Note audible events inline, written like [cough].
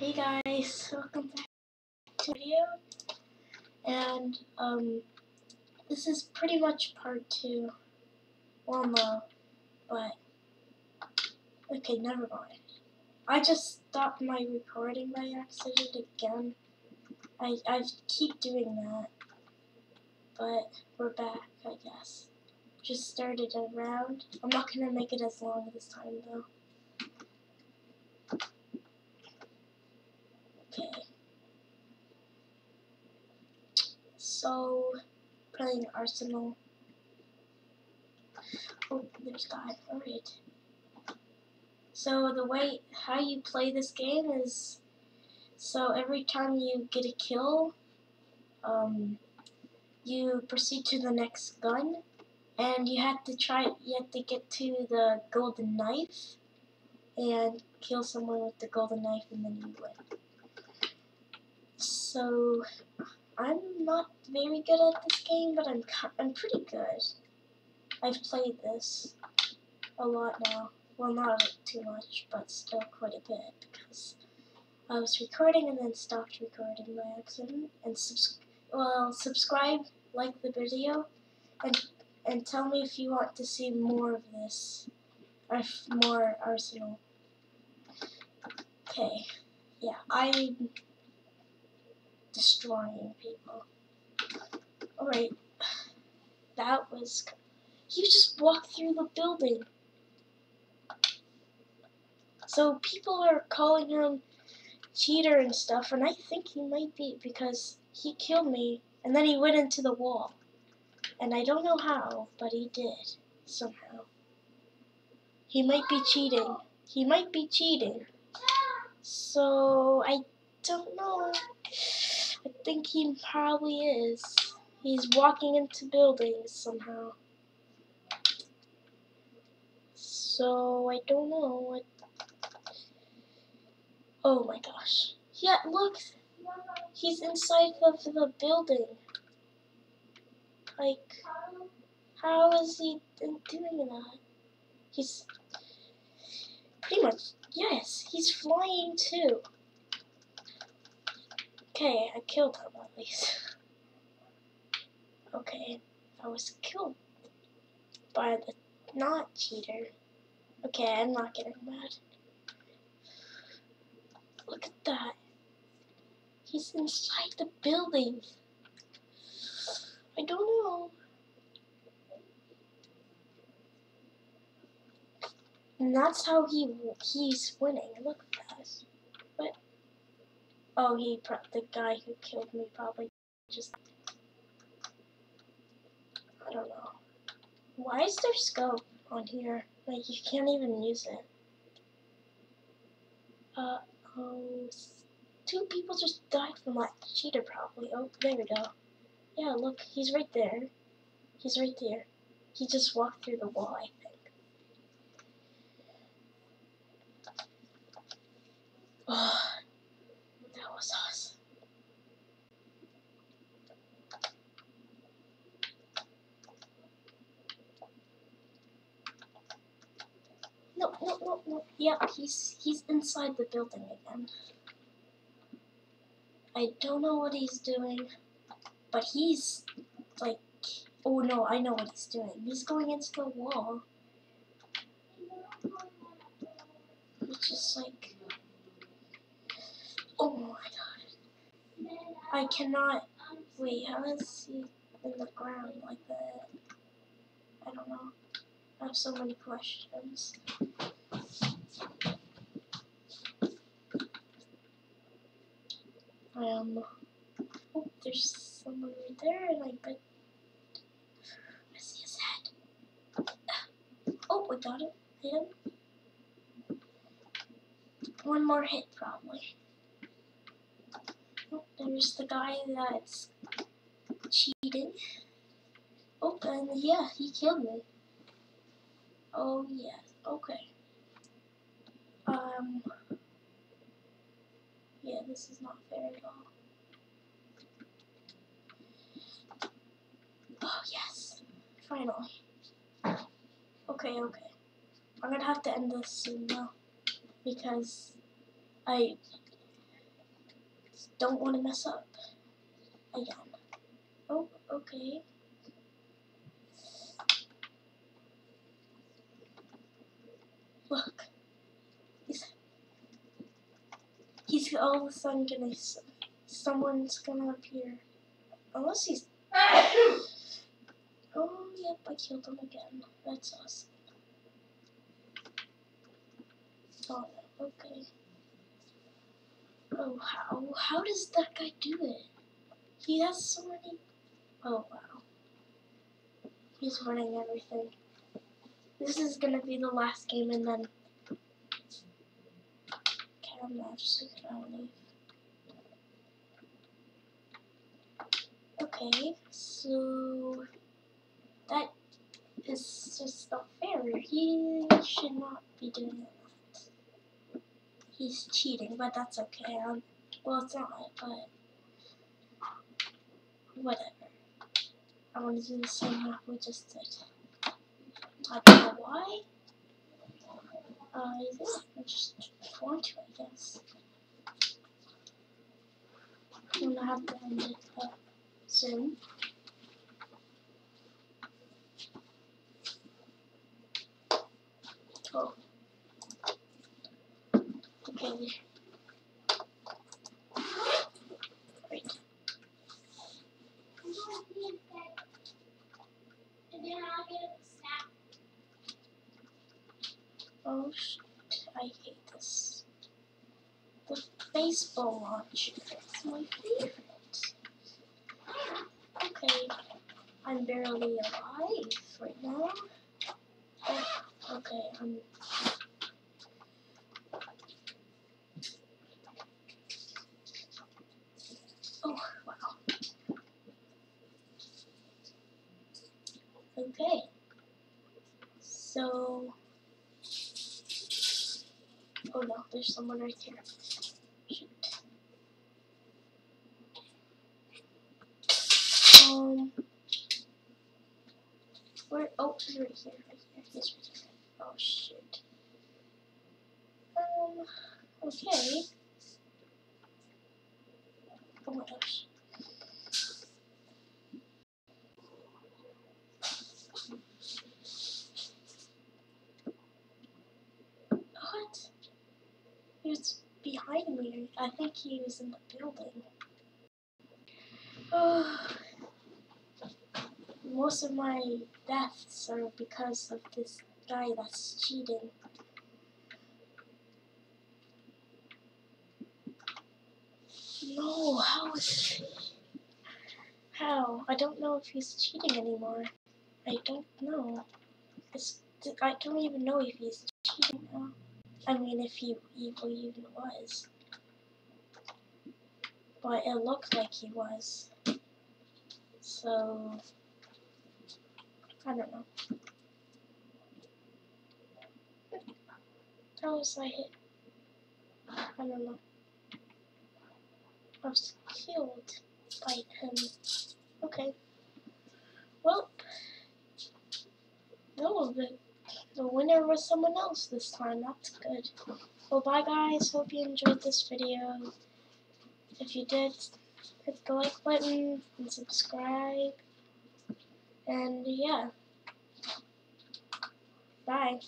Hey guys, welcome back to the video. And um this is pretty much part two. No, but okay, never mind. I just stopped my recording by accident again. I I keep doing that. But we're back, I guess. Just started a round. I'm not gonna make it as long this time though. So, playing Arsenal. Oh, there's guy. Alright. So the way how you play this game is so every time you get a kill, um, you proceed to the next gun, and you have to try. You have to get to the golden knife, and kill someone with the golden knife, and then you win. So I'm not very good at this game, but I'm I'm pretty good. I've played this a lot now. Well, not too much, but still quite a bit because I was recording and then stopped recording by accident. And subs well, subscribe, like the video, and and tell me if you want to see more of this, or more Arsenal. Okay, yeah, I destroying people. Alright. That was... You just walked through the building. So people are calling him cheater and stuff, and I think he might be because he killed me, and then he went into the wall. And I don't know how, but he did, somehow. He might be cheating. He might be cheating. So, I don't know. I think he probably is. He's walking into buildings somehow. So, I don't know what... Oh my gosh. Yeah, look! He's inside of the building. Like, how is he doing that? He's... Pretty much, yes, he's flying too. Okay, I killed him at least. okay, I was killed by the not cheater. Okay, I'm not getting mad. Look at that. He's inside the building. I don't know. And that's how he he's winning. Look at that. Oh, he the guy who killed me probably just I don't know. Why is there scope on here? Like you can't even use it. Uh oh, two people just died from that cheater probably. Oh, there we go. Yeah, look, he's right there. He's right there. He just walked through the wall, I think. [sighs] Oh. No, no, no, no. Yeah, he's he's inside the building again. I don't know what he's doing, but he's like, oh no, I know what he's doing. He's going into the wall. Which is like, oh my god. I cannot, wait, how is he in the ground like that? I don't know. I have so many questions. Um, oh, there's someone right there, and I bet I see his head. Oh, we got him. Him. One more hit, probably. Oh, there's the guy that's cheating. Oh, and yeah, he killed me. Oh, yes. Okay. Um. Yeah, this is not fair at all. Oh, yes. Finally. Okay, okay. I'm gonna have to end this soon though. Because I don't want to mess up again. Oh, okay. Look. He's, he's all of a sudden gonna, someone's gonna appear. Unless he's, [coughs] oh, yep, I killed him again. That's awesome. Oh, okay. Oh, how, how does that guy do it? He has so many, oh wow. He's running everything. This is gonna be the last game and then Okay, I'm actually gonna leave. Okay, so that is just not fair. He should not be doing that. He's cheating, but that's okay. Um, well, it's not, but whatever. I want to do the same map we just did. I don't know why. Uh, I just want to, I guess. I'm gonna have to end it uh, soon. Oh. Great. Oh shit, I hate this. The baseball launcher is my favorite. Okay, I'm barely alive right now. Oh, okay, I'm. Oh, wow. Okay. So. Oh no, there's someone right here. Shoot. Um. Where? Oh, right here, right here. Yes, right here. Oh shit. Um. Okay. Oh my gosh. What? He was behind me. I think he was in the building. Oh. [sighs] Most of my deaths are because of this guy that's cheating. No, how is How? I don't know if he's cheating anymore. I don't know. It's, I don't even know if he's cheating now. I mean, if he, he even was. But it looked like he was. So, I don't know. How was I hit? I don't know. I was killed by him. Okay. Well, no, the, the winner was someone else this time. That's good. Well, bye guys. Hope you enjoyed this video. If you did, hit the like button and subscribe. And yeah. Bye.